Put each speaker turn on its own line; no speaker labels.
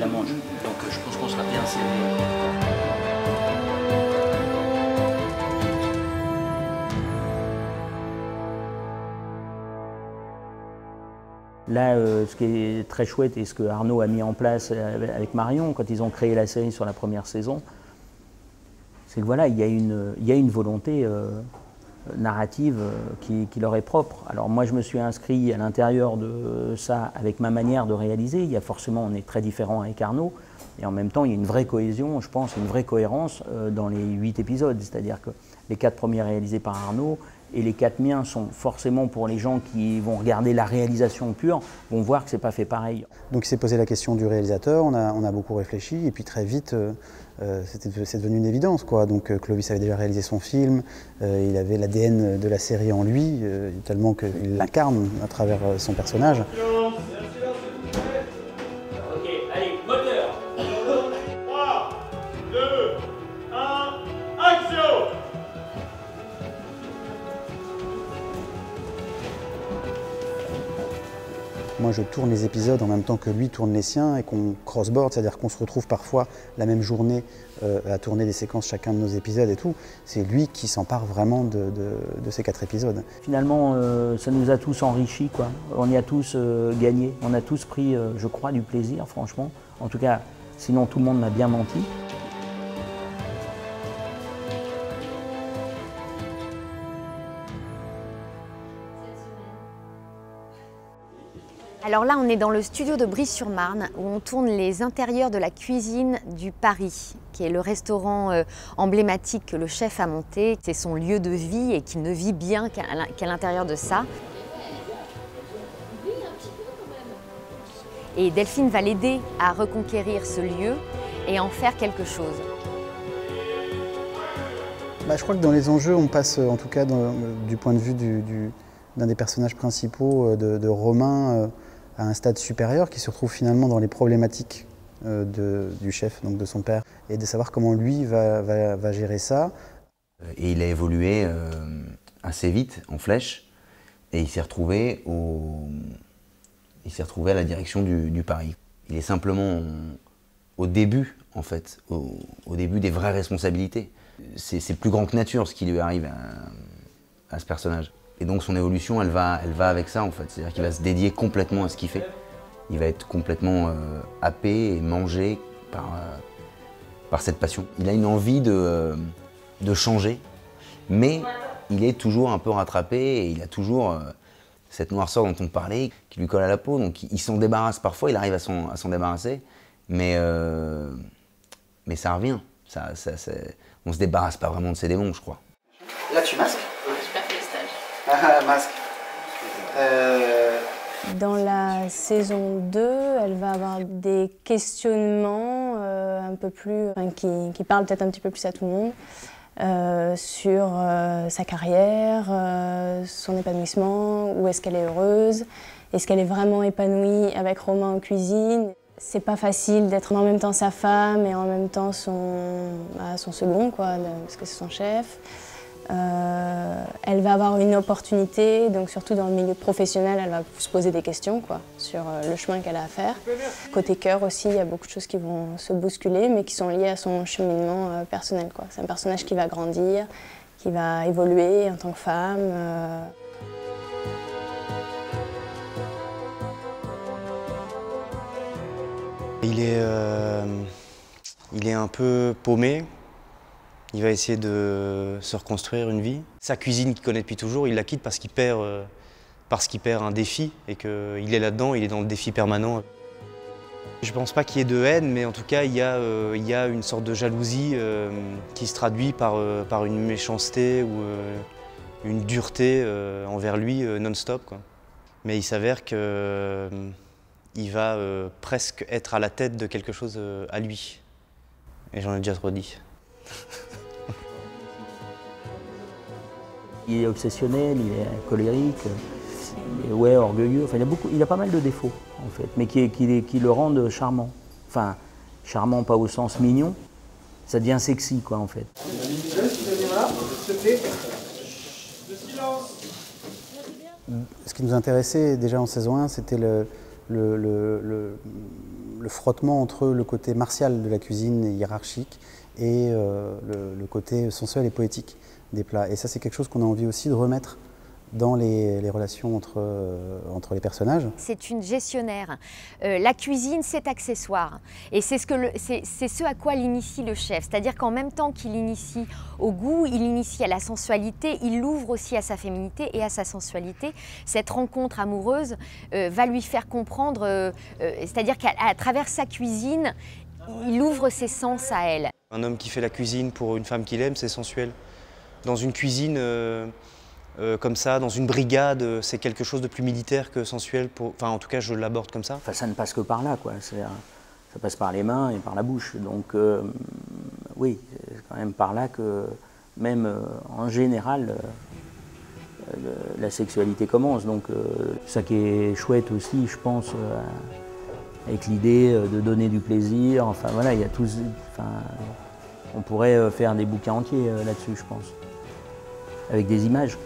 la mange. Donc je pense qu'on sera bien servi. Là, euh, ce qui est très chouette et ce que Arnaud a mis en place euh, avec Marion quand ils ont créé la série sur la première saison, c'est que voilà, il y a une, volonté euh, narrative euh, qui, leur est propre. Alors moi, je me suis inscrit à l'intérieur de ça avec ma manière de réaliser. Il y a forcément, on est très différent avec Arnaud, et en même temps, il y a une vraie cohésion, je pense, une vraie cohérence euh, dans les huit épisodes. C'est-à-dire que les quatre premiers réalisés par Arnaud et les quatre miens sont forcément pour les gens qui vont regarder la réalisation pure, vont voir que c'est pas fait pareil.
Donc il s'est posé la question du réalisateur, on a, beaucoup réfléchi, et puis très vite, euh, euh, c'est devenu une évidence. Quoi. Donc euh, Clovis avait déjà réalisé son film, il avait l'ADN de la série en lui, tellement qu'il l'incarne à travers son personnage. Moi, je tourne les épisodes en même temps que lui tourne les siens et qu'on crossboard, c'est-à-dire qu'on se retrouve parfois la même journée euh, à tourner des séquences chacun de nos épisodes et tout. C'est lui qui s'empare vraiment de, ces quatre épisodes.
Finalement, euh, ça nous a tous enrichis, quoi. On y a tous euh, gagné. On a tous pris, je crois, du plaisir, franchement. En tout cas, sinon tout le monde m'a bien menti.
Alors là, on est dans le studio de Brie-sur-Marne où on tourne les intérieurs de la cuisine du Paris, qui est le restaurant euh, emblématique que le chef a monté. C'est son lieu de vie et qu'il ne vit bien qu'à l'in- qu'à l'intérieur de ça. Et Delphine va l'aider à reconquérir ce lieu et en faire quelque chose.
Bah, je crois que dans les enjeux, on passe, euh, en tout cas dans- du point de vue du- du- d'un des personnages principaux euh, de, de Romain, euh, à un stade supérieur qui se retrouve finalement dans les problématiques euh, du chef, donc de son père, et de savoir comment lui va, gérer ça.
Et il a évolué euh, assez vite en flèche et il s'est retrouvé, à la direction du, du Paris. Il est simplement au début, en fait, au, début des vraies responsabilités. C'est plus grand que nature ce qui lui arrive à ce personnage. Et donc son évolution, elle va, elle va avec ça en fait. C'est-à-dire qu'il va se dédier complètement à ce qu'il fait. Il va être complètement euh, happé et mangé par, euh, par cette passion. Il a une envie de, euh, de changer, mais il est toujours un peu rattrapé et il a toujours euh, cette noirceur dont on parlait qui lui colle à la peau. Donc il, s'en débarrasse parfois, il arrive à s'en débarrasser, mais, mais ça revient. Ça, ça, c'est- on se débarrasse pas vraiment de ses démons, je crois.
Là, tu masques
J'ai pas fait le stage.
Ah, Euh,
Dans la saison 2, elle va avoir des questionnements euh, un peu plus, qui, qui parlent peut-être un petit peu plus à tout le monde euh, sur sa carrière, son épanouissement, où est-ce qu'elle est heureuse, est-ce qu'elle est vraiment épanouie avec Romain en cuisine. C'est pas facile d'être en même temps sa femme et en même temps son, bah, son second, quoi, parce que c'est son chef. Euh, elle va avoir une opportunité, donc surtout dans le milieu professionnel, elle va se poser des questions quoi, sur euh, le chemin qu'elle a à faire. Côté cœur aussi, il y a beaucoup de choses qui vont se bousculer, mais qui sont liées à son cheminement euh, personnel. C'est un personnage qui va grandir, qui va évoluer en tant que femme.
il est un peu paumé. Il va essayer de se reconstruire une vie. Sa cuisine qu'il connaît depuis toujours, il la quitte parce qu'il perd, euh, qu'il un défi et qu'il est là-dedans, il est dans le défi permanent. Je ne pense pas qu'il y ait de haine, mais en tout cas, il y a, euh, une sorte de jalousie euh, qui se traduit par, une méchanceté ou une dureté envers lui non-stop. Mais il s'avère que euh, il va presque être à la tête de quelque chose à lui. Et j'en ai déjà trop dit.
Il est obsessionnel, il est colérique, il est ouais, orgueilleux. Enfin, il a, beaucoup, il a pas mal de défauts, en fait, mais qui, le rendent charmant. Enfin, charmant pas au sens mignon, ça devient sexy, quoi, en fait.
Ce qui nous intéressait déjà en saison 1, c'était le- le frottement entre le côté martial de la cuisine hiérarchique et euh, le, le côté sensuel et poétique des plats. Et ça, c'est quelque chose qu'on a envie aussi de remettre dans les, les relations entre, euh, entre les personnages.
C'est une gestionnaire. Euh, la cuisine, c'est accessoire. Et c'est ce, que le- c'est- c'est ce à quoi l'initie le chef. C'est-à-dire qu'en même temps qu'il initie au goût, il initie à la sensualité, il l'ouvre aussi à sa féminité et à sa sensualité. Cette rencontre amoureuse euh, va lui faire comprendre, euh, euh, c'est-à-dire qu'à travers sa cuisine, il ouvre ses sens à elle.
Un homme qui fait la cuisine pour une femme qu'il aime, c'est sensuel. Dans une cuisine euh, comme ça, dans une brigade, euh, c'est quelque chose de plus militaire que sensuel. Pour... Enfin, en tout cas, je l'aborde comme ça.
Enfin, ça ne passe que par là, quoi. Euh, ça passe par les mains et par la bouche. Donc, oui, c'est quand même par là que, même en général, la sexualité commence. Donc, ça qui est chouette aussi, je pense, avec l'idée de donner du plaisir. Enfin, voilà, il y a tous. On pourrait faire des bouquins entiers là-dessus, je pense, avec des images.